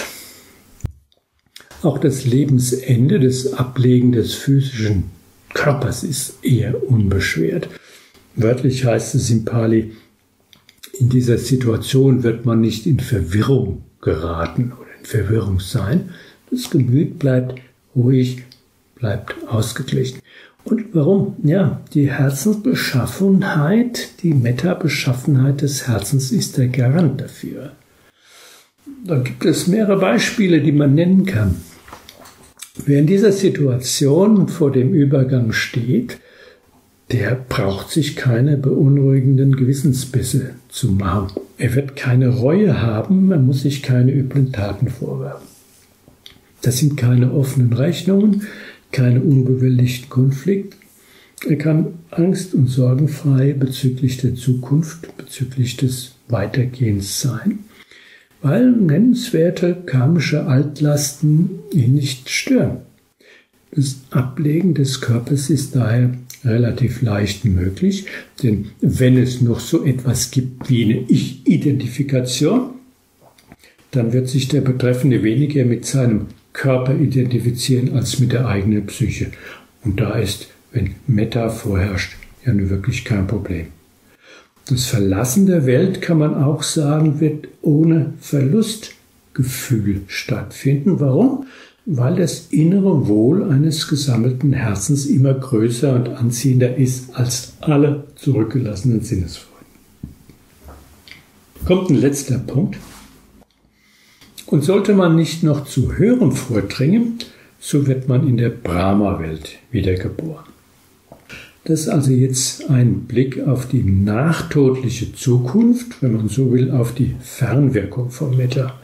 auch das Lebensende, das Ablegen des physischen Körpers ist eher unbeschwert. Wörtlich heißt es im Pali, in dieser Situation wird man nicht in Verwirrung geraten oder in Verwirrung sein. Das Gemüt bleibt ruhig, bleibt ausgeglichen. Und warum? Ja, die Herzensbeschaffenheit, die Meta-Beschaffenheit des Herzens ist der Garant dafür. Da gibt es mehrere Beispiele, die man nennen kann. Wer in dieser Situation vor dem Übergang steht, der braucht sich keine beunruhigenden Gewissensbisse zu machen. Er wird keine Reue haben, er muss sich keine üblen Taten vorwerfen. Das sind keine offenen Rechnungen, keine unbewältigten Konflikte. Er kann angst- und sorgenfrei bezüglich der Zukunft, bezüglich des Weitergehens sein weil nennenswerte karmische Altlasten ihn nicht stören. Das Ablegen des Körpers ist daher relativ leicht möglich, denn wenn es noch so etwas gibt wie eine Ich-Identifikation, dann wird sich der Betreffende weniger mit seinem Körper identifizieren als mit der eigenen Psyche. Und da ist, wenn Meta vorherrscht, ja nur wirklich kein Problem. Das Verlassen der Welt, kann man auch sagen, wird ohne Verlustgefühl stattfinden. Warum? Weil das innere Wohl eines gesammelten Herzens immer größer und anziehender ist als alle zurückgelassenen Sinnesfreuden. Kommt ein letzter Punkt. Und sollte man nicht noch zu höherem vordringen, so wird man in der Brahma-Welt wiedergeboren. Das ist also jetzt ein Blick auf die nachtodliche Zukunft, wenn man so will, auf die Fernwirkung von Metta.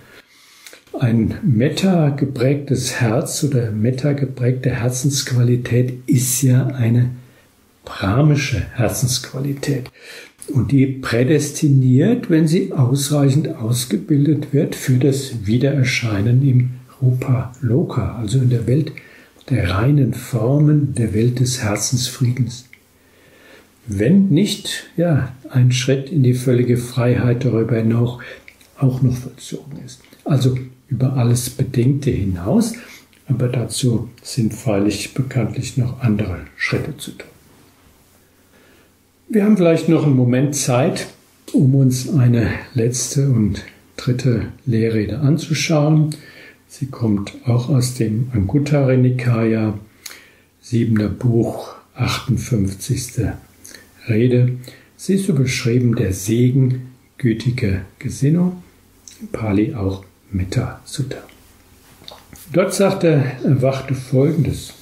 ein meta geprägtes Herz oder meta geprägte Herzensqualität ist ja eine brahmische Herzensqualität. Und die prädestiniert, wenn sie ausreichend ausgebildet wird, für das Wiedererscheinen im Rupa Loka, also in der Welt der reinen Formen, der Welt des Herzensfriedens. Wenn nicht, ja, ein Schritt in die völlige Freiheit darüber hinaus auch noch vollzogen ist. Also über alles Bedingte hinaus, aber dazu sind freilich bekanntlich noch andere Schritte zu tun. Wir haben vielleicht noch einen Moment Zeit, um uns eine letzte und dritte Lehrrede anzuschauen. Sie kommt auch aus dem Anguttara Nikaya, siebener Buch, 58. Rede. Sie ist überschrieben der Segen, gütige Gesinnung, Pali auch Metta Sutta. Dort sagt er Erwachte folgendes.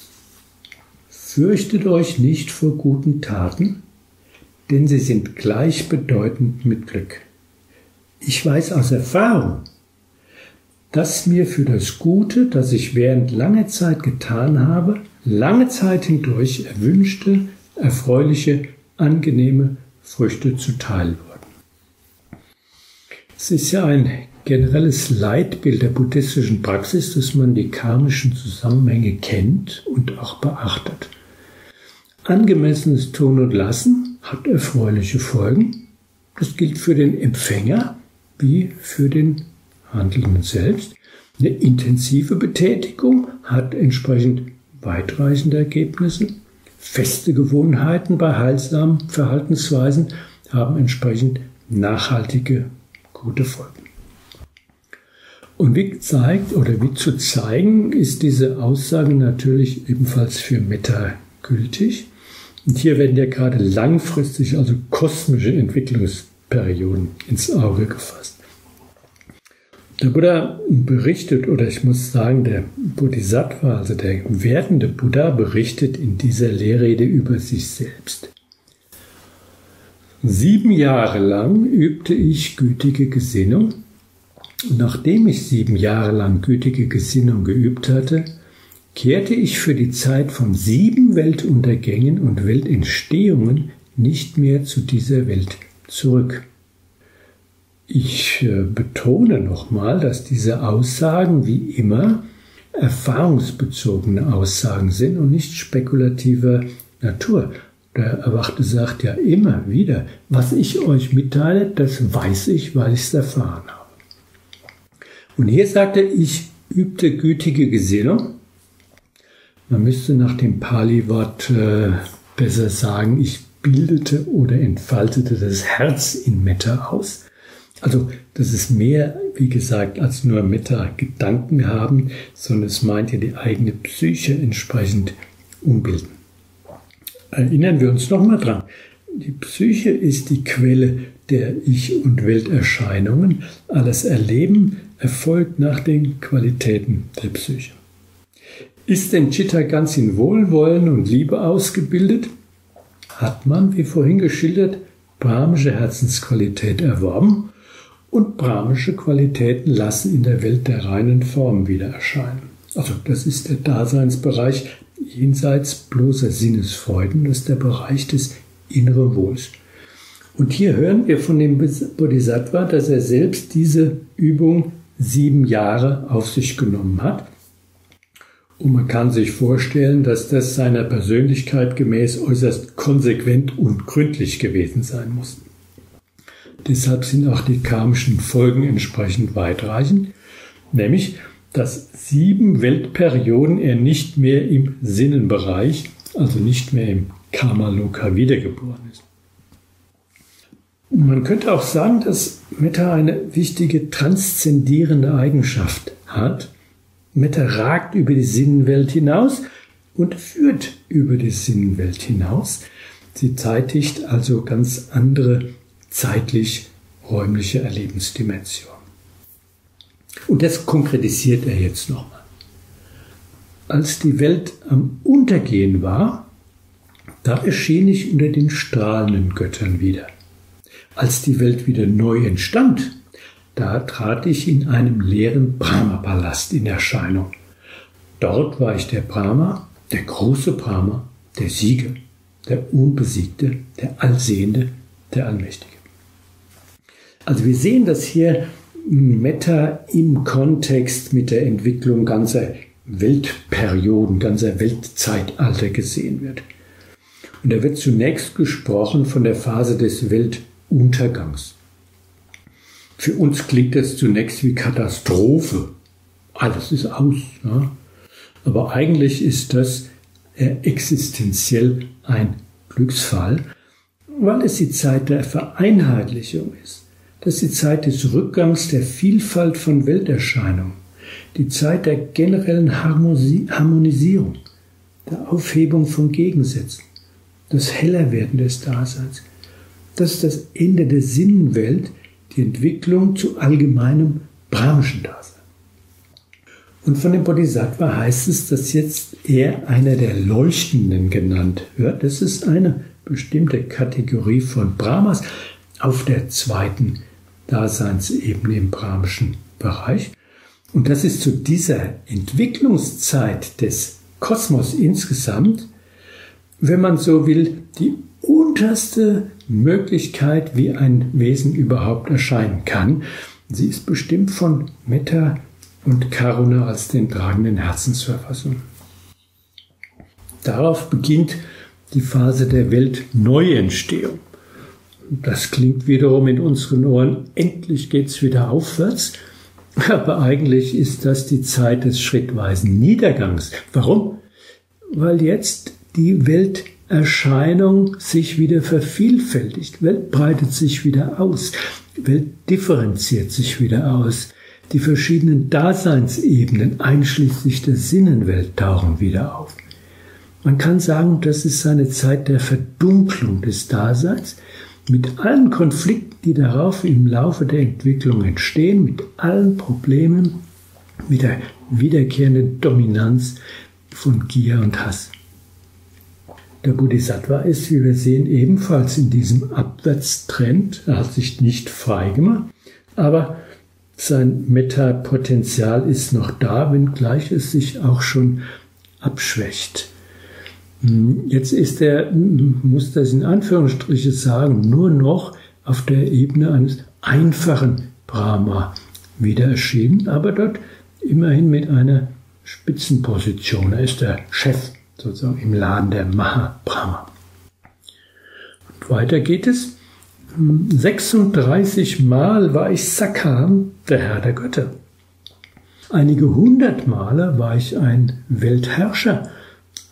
Fürchtet euch nicht vor guten Taten, denn sie sind gleichbedeutend mit Glück. Ich weiß aus Erfahrung, dass mir für das Gute, das ich während langer Zeit getan habe, lange Zeit hindurch erwünschte, erfreuliche, angenehme Früchte zuteil wurden. Es ist ja ein generelles Leitbild der buddhistischen Praxis, dass man die karmischen Zusammenhänge kennt und auch beachtet. Angemessenes Tun und Lassen hat erfreuliche Folgen. Das gilt für den Empfänger wie für den Handelnden selbst. Eine intensive Betätigung hat entsprechend weitreichende Ergebnisse. Feste Gewohnheiten bei heilsamen Verhaltensweisen haben entsprechend nachhaltige gute Folgen. Und wie gezeigt oder wie zu zeigen, ist diese Aussage natürlich ebenfalls für Meta gültig. Und hier werden ja gerade langfristig, also kosmische Entwicklungsperioden ins Auge gefasst. Der Buddha berichtet, oder ich muss sagen, der Bodhisattva, also der werdende Buddha, berichtet in dieser Lehrrede über sich selbst. Sieben Jahre lang übte ich gütige Gesinnung. Nachdem ich sieben Jahre lang gütige Gesinnung geübt hatte, kehrte ich für die Zeit von sieben Weltuntergängen und Weltentstehungen nicht mehr zu dieser Welt zurück. Ich äh, betone nochmal, dass diese Aussagen wie immer erfahrungsbezogene Aussagen sind und nicht spekulativer Natur. Der Erwachte sagt ja immer wieder, was ich euch mitteile, das weiß ich, weil ich es erfahren habe. Und hier sagt er, ich übte gütige Gesinnung man müsste nach dem Pali-Wort äh, besser sagen, ich bildete oder entfaltete das Herz in Metta aus. Also das ist mehr, wie gesagt, als nur Metta-Gedanken haben, sondern es meint ja die eigene Psyche entsprechend umbilden. Erinnern wir uns nochmal dran. Die Psyche ist die Quelle der Ich- und Welterscheinungen. Alles Erleben erfolgt nach den Qualitäten der Psyche. Ist denn Chitta ganz in Wohlwollen und Liebe ausgebildet? Hat man, wie vorhin geschildert, brahmische Herzensqualität erworben und brahmische Qualitäten lassen in der Welt der reinen Form wieder erscheinen. Also das ist der Daseinsbereich jenseits bloßer Sinnesfreuden, das ist der Bereich des inneren Wohls. Und hier hören wir von dem Bodhisattva, dass er selbst diese Übung sieben Jahre auf sich genommen hat und man kann sich vorstellen, dass das seiner Persönlichkeit gemäß äußerst konsequent und gründlich gewesen sein muss. Deshalb sind auch die karmischen Folgen entsprechend weitreichend, nämlich dass sieben Weltperioden er nicht mehr im Sinnenbereich, also nicht mehr im Karma-Loka wiedergeboren ist. Man könnte auch sagen, dass Metta eine wichtige transzendierende Eigenschaft hat, Meta ragt über die Sinnenwelt hinaus und führt über die Sinnenwelt hinaus. Sie zeitigt also ganz andere zeitlich-räumliche Erlebensdimensionen. Und das konkretisiert er jetzt nochmal. Als die Welt am Untergehen war, da erschien ich unter den strahlenden Göttern wieder. Als die Welt wieder neu entstand, da trat ich in einem leeren Brahma-Palast in Erscheinung. Dort war ich der Brahma, der große Brahma, der Sieger, der Unbesiegte, der Allsehende, der Allmächtige. Also wir sehen, dass hier Meta im Kontext mit der Entwicklung ganzer Weltperioden, ganzer Weltzeitalter gesehen wird. Und da wird zunächst gesprochen von der Phase des Weltuntergangs. Für uns klingt das zunächst wie Katastrophe. Alles ist aus. Ja? Aber eigentlich ist das äh, existenziell ein Glücksfall, weil es die Zeit der Vereinheitlichung ist. Das ist die Zeit des Rückgangs der Vielfalt von Welterscheinungen, die Zeit der generellen Harmonisierung, der Aufhebung von Gegensätzen, das Hellerwerden des Daseins. Das ist das Ende der Sinnenwelt, die Entwicklung zu allgemeinem Brahmischen Dasein. Und von dem Bodhisattva heißt es, dass jetzt er einer der Leuchtenden genannt wird. Das ist eine bestimmte Kategorie von Brahmas auf der zweiten Daseinsebene im brahmischen Bereich. Und das ist zu dieser Entwicklungszeit des Kosmos insgesamt, wenn man so will, die unterste Möglichkeit, wie ein Wesen überhaupt erscheinen kann. Sie ist bestimmt von Metta und Karuna als den tragenden Herzensverfassung. Darauf beginnt die Phase der Weltneuentstehung. Das klingt wiederum in unseren Ohren, endlich geht's wieder aufwärts. Aber eigentlich ist das die Zeit des schrittweisen Niedergangs. Warum? Weil jetzt die Welterscheinung sich wieder vervielfältigt. Welt breitet sich wieder aus. Welt differenziert sich wieder aus. Die verschiedenen Daseinsebenen, einschließlich der Sinnenwelt, tauchen wieder auf. Man kann sagen, das ist eine Zeit der Verdunklung des Daseins, mit allen Konflikten, die darauf im Laufe der Entwicklung entstehen, mit allen Problemen, mit der wiederkehrenden Dominanz von Gier und Hass. Der Bodhisattva ist, wie wir sehen, ebenfalls in diesem Abwärtstrend. Er hat sich nicht frei gemacht, aber sein Metapotenzial ist noch da, wenngleich es sich auch schon abschwächt. Jetzt ist er, muss das in Anführungsstriche sagen, nur noch auf der Ebene eines einfachen Brahma wieder erschienen, aber dort immerhin mit einer Spitzenposition. Er ist der Chef sozusagen im Laden der Maha-Brahma. Und weiter geht es. 36 Mal war ich Sakam, der Herr der Götter. Einige hundert Male war ich ein Weltherrscher,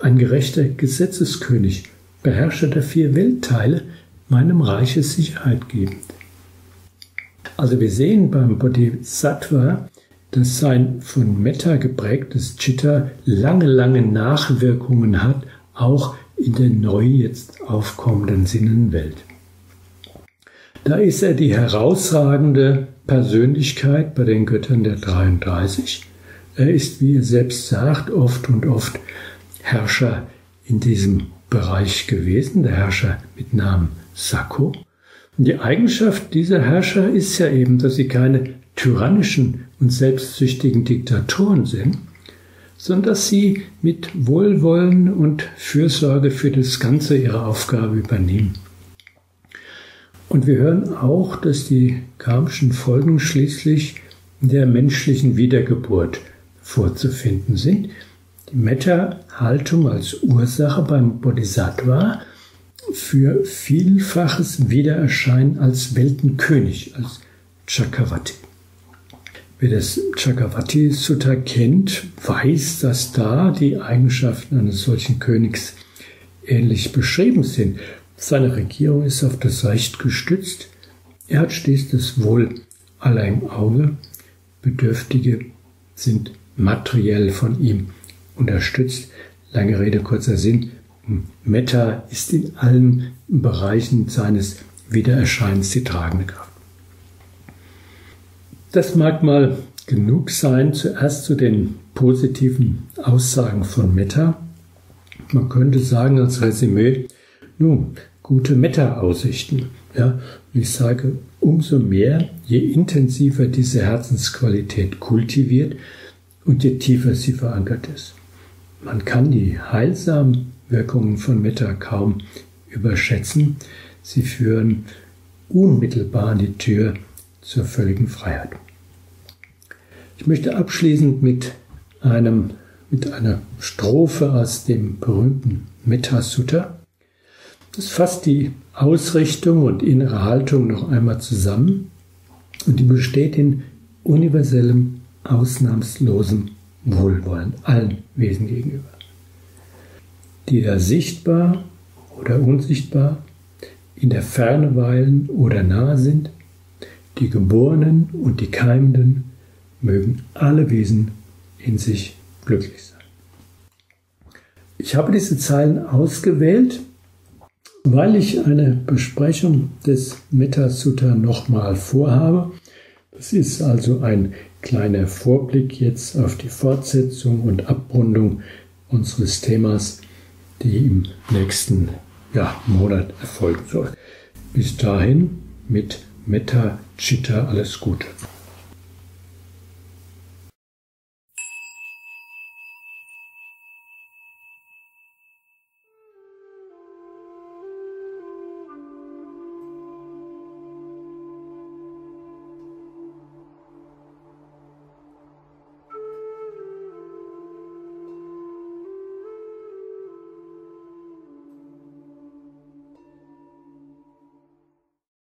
ein gerechter Gesetzeskönig, Beherrscher der vier Weltteile, meinem Reiche Sicherheit gebend. Also wir sehen beim Bodhisattva, dass sein von Metta geprägtes Chitta lange, lange Nachwirkungen hat, auch in der neu jetzt aufkommenden Sinnenwelt. Da ist er die herausragende Persönlichkeit bei den Göttern der 33. Er ist, wie er selbst sagt, oft und oft Herrscher in diesem Bereich gewesen, der Herrscher mit Namen Sakko. Und die Eigenschaft dieser Herrscher ist ja eben, dass sie keine tyrannischen und selbstsüchtigen Diktatoren sind, sondern dass sie mit Wohlwollen und Fürsorge für das Ganze ihre Aufgabe übernehmen. Und wir hören auch, dass die karmischen Folgen schließlich der menschlichen Wiedergeburt vorzufinden sind. Die Metta-Haltung als Ursache beim Bodhisattva für vielfaches Wiedererscheinen als Weltenkönig, als Chakravati. Wer das Chakravati Sutta kennt, weiß, dass da die Eigenschaften eines solchen Königs ähnlich beschrieben sind. Seine Regierung ist auf das Recht gestützt. Er hat stets das Wohl aller im Auge. Bedürftige sind materiell von ihm unterstützt. Lange Rede, kurzer Sinn. Metta ist in allen Bereichen seines Wiedererscheinens die tragende Kraft. Das mag mal genug sein, zuerst zu den positiven Aussagen von Metta. Man könnte sagen als Resümee, nun, gute Meta-Aussichten. Ja, ich sage, umso mehr, je intensiver diese Herzensqualität kultiviert und je tiefer sie verankert ist. Man kann die heilsamen Wirkungen von Metta kaum überschätzen. Sie führen unmittelbar an die Tür zur völligen Freiheit. Ich möchte abschließend mit einem mit einer Strophe aus dem berühmten Metta Sutta. Das fasst die Ausrichtung und innere Haltung noch einmal zusammen und die besteht in universellem, ausnahmslosem Wohlwollen allen Wesen gegenüber, die da sichtbar oder unsichtbar, in der Ferne weilen oder nahe sind, die Geborenen und die Keimenden mögen alle Wesen in sich glücklich sein. Ich habe diese Zeilen ausgewählt, weil ich eine Besprechung des Metta Sutta nochmal vorhabe. Das ist also ein kleiner Vorblick jetzt auf die Fortsetzung und Abrundung unseres Themas, die im nächsten ja, Monat erfolgen soll. Bis dahin mit Metta Chitta alles Gute.